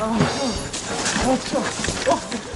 아, 어, 어, 어.